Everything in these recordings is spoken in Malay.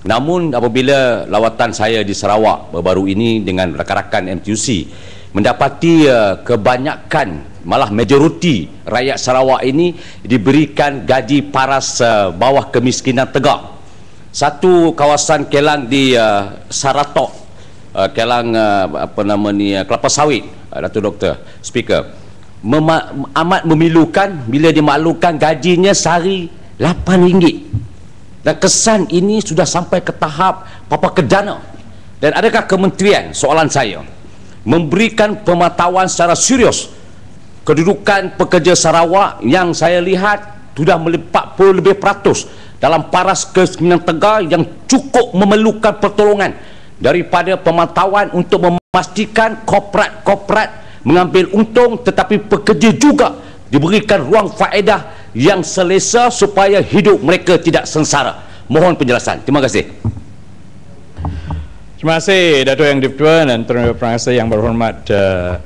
Namun apabila lawatan saya di Sarawak baru-baru ini dengan rakan-rakan MTUC mendapati uh, kebanyakan malah majoriti rakyat Sarawak ini diberikan gaji paras uh, bawah kemiskinan tegak. Satu kawasan kelang di uh, Saratok, uh, kelang uh, apa nama ni uh, kelapa sawit, uh, Datuk Doktor, speaker. Mema- amat memilukan bila dimaklumkan gajinya sehari RM8 dan kesan ini sudah sampai ke tahap papa kedana dan adakah kementerian soalan saya memberikan pemantauan secara serius kedudukan pekerja Sarawak yang saya lihat sudah melipat puluh lebih peratus dalam paras kemiskinan tegar yang cukup memerlukan pertolongan daripada pemantauan untuk memastikan korporat-korporat mengambil untung tetapi pekerja juga diberikan ruang faedah yang selesa supaya hidup mereka tidak sengsara. Mohon penjelasan. Terima kasih. Terima kasih Datuk Yang Dipertua dan Terima Perangasa yang berhormat uh,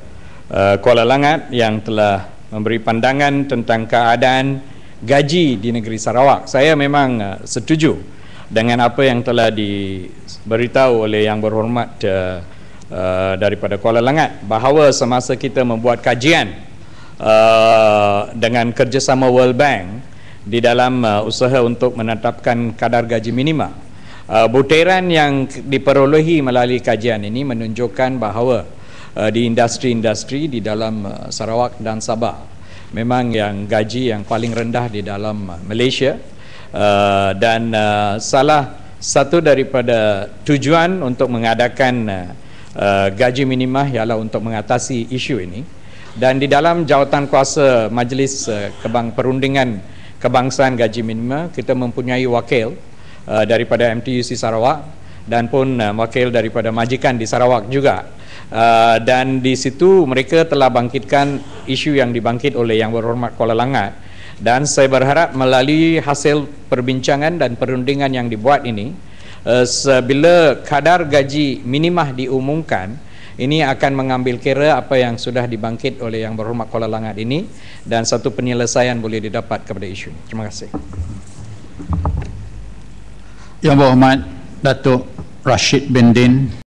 uh, Kuala Langat yang telah memberi pandangan tentang keadaan gaji di negeri Sarawak. Saya memang uh, setuju dengan apa yang telah diberitahu oleh yang berhormat uh, uh, daripada Kuala Langat bahawa semasa kita membuat kajian uh, dengan kerjasama World Bank di dalam uh, usaha untuk menetapkan kadar gaji minima Uh, butiran yang diperolehi melalui kajian ini menunjukkan bahawa uh, di industri-industri di dalam uh, Sarawak dan Sabah memang yang gaji yang paling rendah di dalam uh, Malaysia uh, dan uh, salah satu daripada tujuan untuk mengadakan uh, uh, gaji minima ialah untuk mengatasi isu ini dan di dalam jawatan kuasa Majlis uh, Kebang Perundingan Kebangsaan Gaji Minima kita mempunyai wakil Uh, daripada MTUC Sarawak dan pun uh, wakil daripada majikan di Sarawak juga. Uh, dan di situ mereka telah bangkitkan isu yang dibangkit oleh yang berhormat Kuala Langat dan saya berharap melalui hasil perbincangan dan perundingan yang dibuat ini uh, bila kadar gaji minimah diumumkan ini akan mengambil kira apa yang sudah dibangkit oleh yang berhormat Kuala Langat ini dan satu penyelesaian boleh didapat kepada isu ini. Terima kasih. Yang berhormat Datuk Rashid bin Din